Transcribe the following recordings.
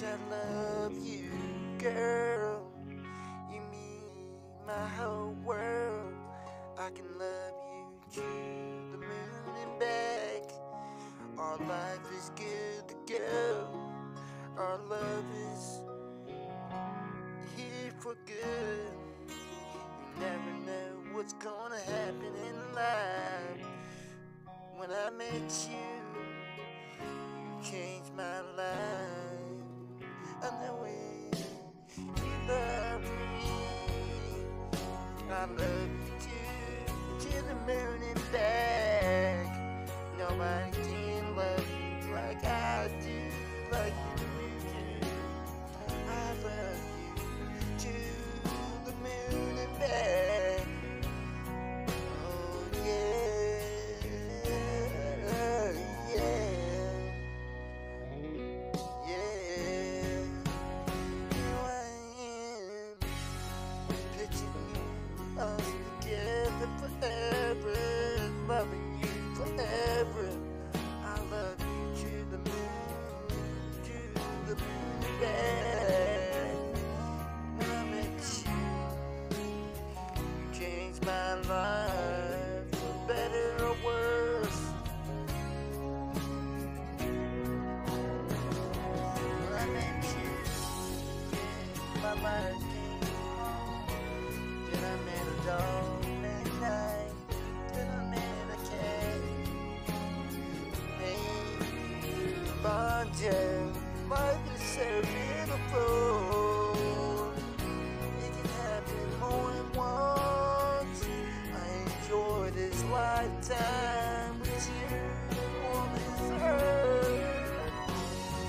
much I love you, girl. You mean my whole world. I can love you to the moon and back. Our life is good to go. Our love is here for good. You never know what's gonna happen in life. When I met you, you changed my life. You love me. I love you too. To the moon is so beautiful. It can happen more than once. I enjoy this lifetime with you on this earth.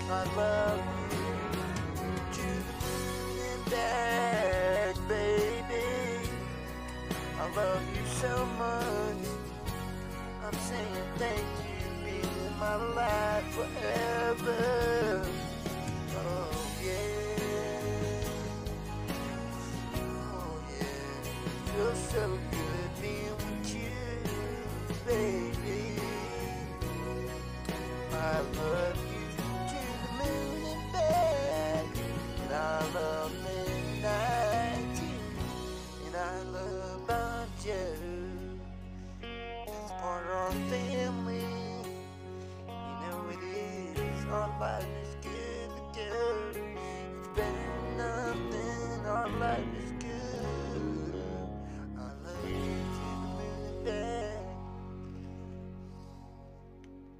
I love you love you so much. I'm saying thank you, being in my life forever. Oh yeah, oh yeah. You're so good being with you, baby. I love family, you know it is. Our life